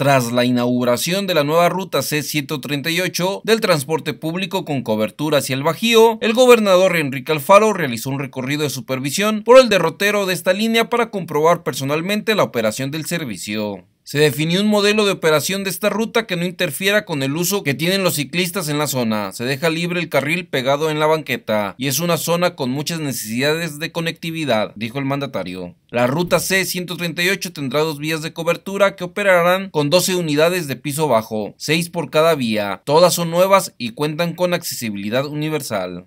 Tras la inauguración de la nueva ruta C-138 del transporte público con cobertura hacia el Bajío, el gobernador Enrique Alfaro realizó un recorrido de supervisión por el derrotero de esta línea para comprobar personalmente la operación del servicio. Se definió un modelo de operación de esta ruta que no interfiera con el uso que tienen los ciclistas en la zona. Se deja libre el carril pegado en la banqueta y es una zona con muchas necesidades de conectividad, dijo el mandatario. La ruta C-138 tendrá dos vías de cobertura que operarán con 12 unidades de piso bajo, 6 por cada vía. Todas son nuevas y cuentan con accesibilidad universal.